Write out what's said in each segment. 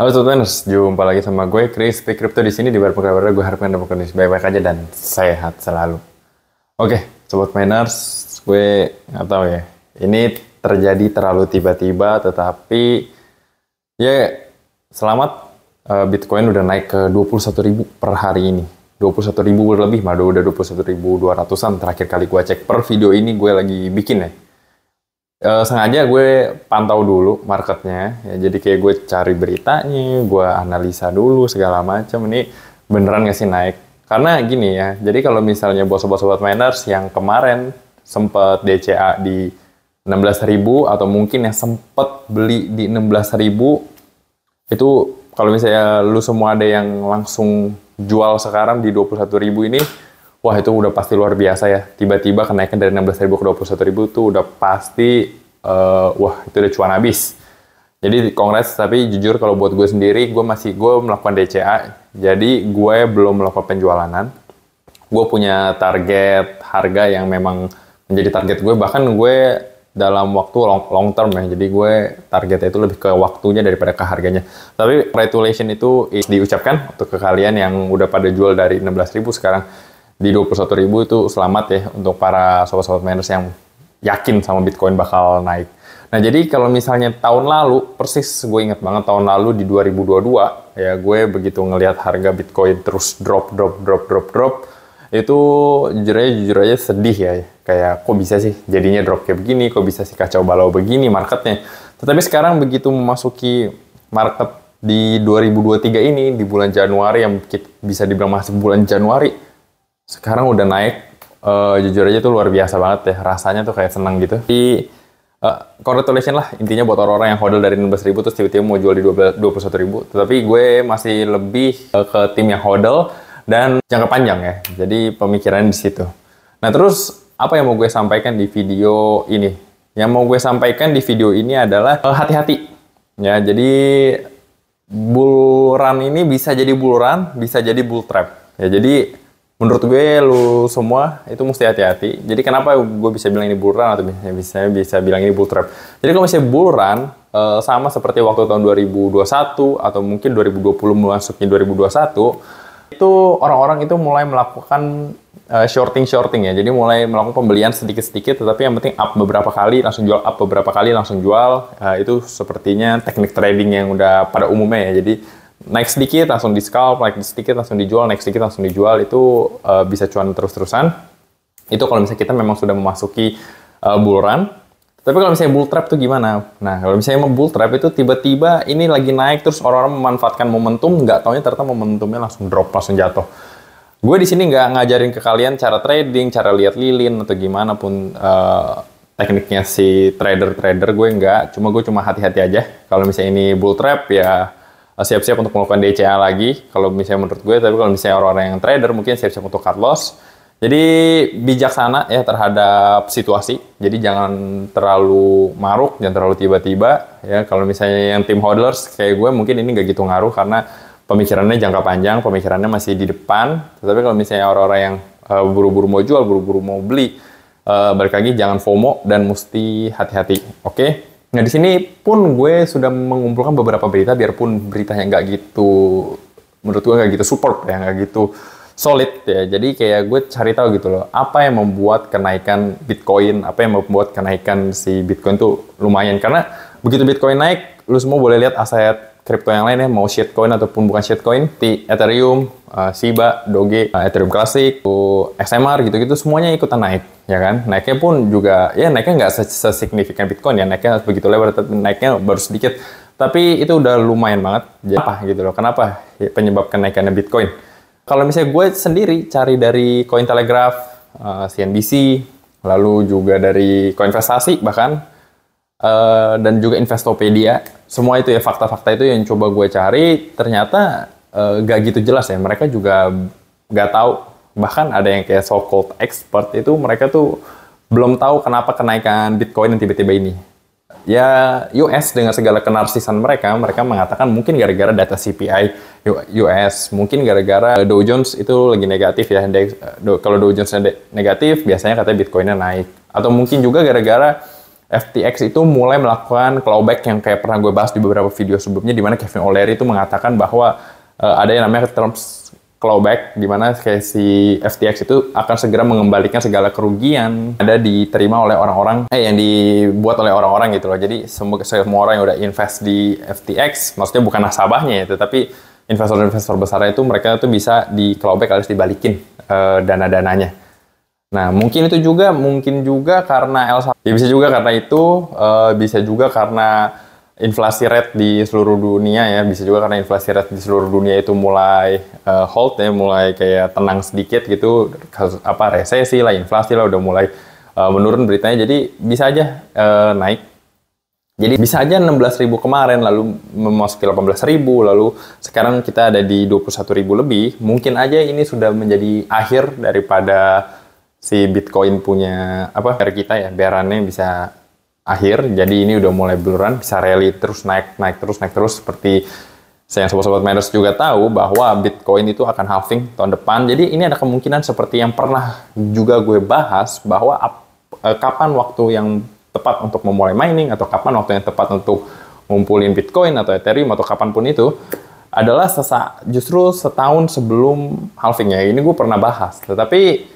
Halo Soteners, jumpa lagi sama gue Chris Speak Crypto di sini di bar kabar gue harapkan dapat kondisi baik-baik aja dan sehat selalu. Oke, sobat miners, gue nggak tahu ya. Ini terjadi terlalu tiba-tiba, tetapi ya selamat uh, Bitcoin udah naik ke 21.000 per hari ini. 21.000 lebih, malah udah 21.200an terakhir kali gue cek per video ini gue lagi bikin ya uh, sengaja gue pantau dulu marketnya ya. Jadi kayak gue cari beritanya gue analisa dulu segala macam ini beneran gak sih naik? Karena gini ya jadi kalau misalnya bos sobat-sobat miners yang kemarin sempet DCA di 16.000 atau mungkin yang sempet beli di 16.000 itu kalau misalnya lu semua ada yang langsung jual sekarang di 21.000 ini wah itu udah pasti luar biasa ya. Tiba-tiba kenaikan dari 16.000 ke 21.000 itu udah pasti, uh, wah itu udah cuan habis. Jadi kongres, tapi jujur kalau buat gue sendiri, gue masih gue melakukan DCA. Jadi gue belum melakukan penjualanan. Gue punya target harga yang memang menjadi target gue. Bahkan gue dalam waktu long, long term ya. Jadi gue targetnya itu lebih ke waktunya daripada ke harganya. Tapi congratulation itu diucapkan untuk ke kalian yang udah pada jual dari 16.000 sekarang di 21 ribu itu selamat ya untuk para sobat-sobat miners yang yakin sama Bitcoin bakal naik. Nah jadi kalau misalnya tahun lalu, persis gue inget banget tahun lalu di 2022, ya gue begitu ngelihat harga Bitcoin terus drop, drop, drop, drop, drop, itu jujur aja, jujur aja sedih ya. Kayak kok bisa sih jadinya drop kayak begini, kok bisa sih kacau balau begini marketnya. Tetapi sekarang begitu memasuki market di 2023 ini, di bulan Januari yang bisa dibilang masih bulan Januari, sekarang udah naik uh, jujur aja tuh luar biasa banget ya rasanya tuh kayak senang gitu. Di uh, congratulations lah intinya buat orang-orang yang hodl dari 16 ribu terus tiba-tiba mau jual di 21 ribu. Tetapi gue masih lebih uh, ke tim yang hodl dan jangka panjang ya jadi pemikiran di situ. Nah terus apa yang mau gue sampaikan di video ini? Yang mau gue sampaikan di video ini adalah hati-hati. Uh, ya jadi bull run ini bisa jadi bull run bisa jadi bull trap. Ya jadi menurut gue lu semua itu mesti hati-hati. Jadi kenapa gue bisa bilang ini bull run atau bisa bisa, bisa bilang ini bull trap. Jadi kalau misalnya bull run uh, sama seperti waktu tahun 2021 atau mungkin 2020 memasuki 2021 itu orang-orang itu mulai melakukan uh, shorting shorting ya. Jadi mulai melakukan pembelian sedikit-sedikit tetapi yang penting up beberapa kali langsung jual up beberapa kali langsung jual. Uh, itu sepertinya teknik trading yang udah pada umumnya ya. Jadi naik sedikit langsung di scalp, naik sedikit langsung dijual, naik sedikit langsung dijual itu uh, bisa cuan terus-terusan. Itu kalau misalnya kita memang sudah memasuki uh, bull run. Tapi kalau misalnya bull trap itu gimana? Nah, kalau misalnya bull trap itu tiba-tiba ini lagi naik terus orang-orang memanfaatkan momentum, nggak taunya ternyata momentumnya langsung drop, langsung jatuh. Gue di sini nggak ngajarin ke kalian cara trading, cara lihat lilin atau gimana pun uh, tekniknya si trader-trader gue nggak. Cuma gue cuma hati-hati aja. Kalau misalnya ini bull trap ya siap-siap untuk melakukan DCA lagi. Kalau misalnya menurut gue tapi kalau misalnya orang-orang yang trader mungkin siap-siap untuk cut loss. Jadi bijaksana ya terhadap situasi. Jadi jangan terlalu maruk jangan terlalu tiba-tiba. Ya kalau misalnya yang tim hodlers kayak gue mungkin ini gak gitu ngaruh karena pemikirannya jangka panjang pemikirannya masih di depan. Tapi kalau misalnya orang-orang yang uh, buru-buru mau jual buru-buru mau beli uh, balik lagi jangan FOMO dan mesti hati-hati. Oke? okay? Nah di sini pun gue sudah mengumpulkan beberapa berita biarpun beritanya nggak gitu menurut gue nggak gitu support ya nggak gitu solid ya. Jadi kayak gue cari tahu gitu loh apa yang membuat kenaikan Bitcoin, apa yang membuat kenaikan si Bitcoin tuh lumayan karena begitu Bitcoin naik, lu semua boleh lihat aset kripto yang lain ya, mau shitcoin ataupun bukan shitcoin, di Ethereum, uh, Shiba, Doge, uh, Ethereum Classic, XMR gitu-gitu semuanya ikutan naik, ya kan? Naiknya pun juga, ya naiknya nggak sesignifikan Bitcoin ya, naiknya begitu lebar, naiknya baru sedikit. Tapi itu udah lumayan banget. Jadi, apa gitu loh? Kenapa penyebab kenaikannya Bitcoin? Kalau misalnya gue sendiri cari dari Cointelegraph, uh, CNBC, lalu juga dari Koinvestasi bahkan, uh, dan juga Investopedia, semua itu ya fakta-fakta itu yang coba gue cari ternyata uh, gak gitu jelas ya mereka juga gak tahu bahkan ada yang kayak so called expert itu mereka tuh belum tahu kenapa kenaikan Bitcoin yang tiba-tiba ini. Ya US dengan segala kenarsisan mereka mereka mengatakan mungkin gara-gara data CPI US mungkin gara-gara Dow Jones itu lagi negatif ya kalau Dow Jones negatif biasanya katanya Bitcoinnya naik. Atau mungkin juga gara-gara FTX itu mulai melakukan clawback yang kayak pernah gue bahas di beberapa video sebelumnya di mana Kevin O'Leary itu mengatakan bahwa uh, ada yang namanya terms clawback di mana kayak si FTX itu akan segera mengembalikan segala kerugian ada diterima oleh orang-orang eh yang dibuat oleh orang-orang gitu loh. Jadi semua semua orang yang udah invest di FTX maksudnya bukan nasabahnya ya, tetapi investor-investor besar itu mereka tuh bisa di clawback alias dibalikin uh, dana-dananya. Nah, mungkin itu juga, mungkin juga karena Elsa, ya bisa juga karena itu, uh, bisa juga karena inflasi rate di seluruh dunia ya, bisa juga karena inflasi rate di seluruh dunia itu mulai uh, hold ya, mulai kayak tenang sedikit gitu, apa resesi lah, inflasi lah udah mulai uh, menurun beritanya, jadi bisa aja uh, naik. Jadi bisa aja 16.000 kemarin, lalu memasuki 18.000, lalu sekarang kita ada di 21.000 lebih, mungkin aja ini sudah menjadi akhir daripada si Bitcoin punya apa kita ya bearannya bisa akhir jadi ini udah mulai buluran bisa rally terus naik naik terus naik terus seperti saya sobat-sobat miners juga tahu bahwa Bitcoin itu akan halving tahun depan. Jadi ini ada kemungkinan seperti yang pernah juga gue bahas bahwa eh, kapan waktu yang tepat untuk memulai mining atau kapan waktu yang tepat untuk ngumpulin Bitcoin atau Ethereum atau kapan pun itu adalah sesa, justru setahun sebelum halvingnya. Ini gue pernah bahas. Tetapi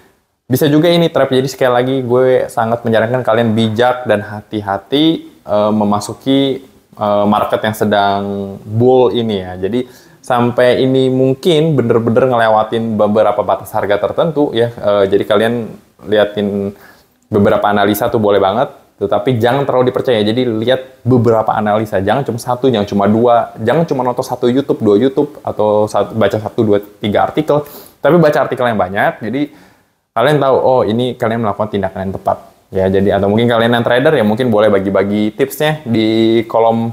bisa juga ini trap. Jadi sekali lagi gue sangat menyarankan kalian bijak dan hati-hati uh, memasuki uh, market yang sedang bull ini ya. Jadi sampai ini mungkin bener-bener ngelewatin beberapa batas harga tertentu ya. Uh, jadi kalian liatin beberapa analisa tuh boleh banget. Tetapi jangan terlalu dipercaya. Jadi lihat beberapa analisa. Jangan cuma satu, jangan cuma dua. Jangan cuma nonton satu YouTube, dua YouTube, atau satu, baca satu, dua, tiga artikel. Tapi baca artikel yang banyak. Jadi kalian tahu oh ini kalian melakukan tindakan yang tepat. Ya jadi atau mungkin kalian yang trader ya mungkin boleh bagi-bagi tipsnya di kolom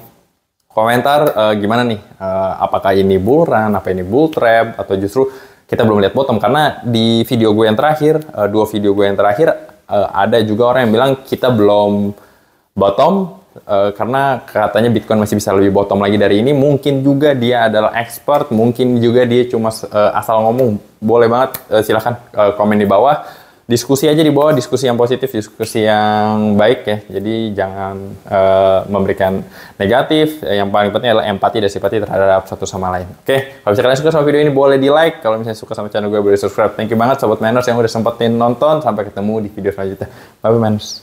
komentar uh, gimana nih? Uh, apakah ini bull run apa ini bull trap atau justru kita belum lihat bottom. Karena di video gue yang terakhir uh, dua video gue yang terakhir uh, ada juga orang yang bilang kita belum bottom Uh, karena katanya Bitcoin masih bisa lebih bottom lagi dari ini. Mungkin juga dia adalah expert, mungkin juga dia cuma uh, asal ngomong. Boleh banget, uh, silahkan uh, komen di bawah. Diskusi aja di bawah, diskusi yang positif, diskusi yang baik ya. Jadi jangan uh, memberikan negatif. Yang paling penting adalah empati dan simpati terhadap satu sama lain. Oke, okay? kalau misalnya suka sama video ini boleh di like. Kalau misalnya suka sama channel gue boleh subscribe. Thank you banget sobat Manners yang udah sempetin nonton. Sampai ketemu di video selanjutnya. Bye bye Manners.